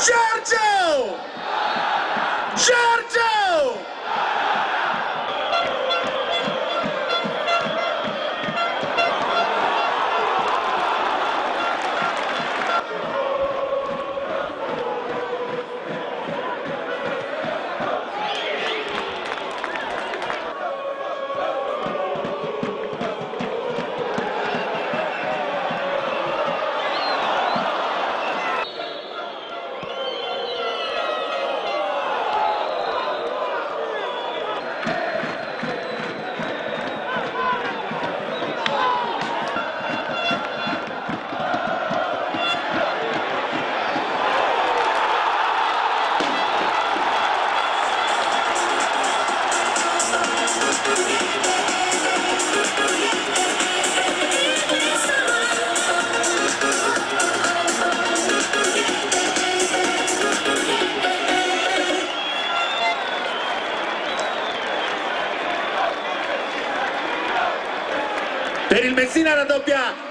Giorgio! Giorgio! Per il Messina raddoppia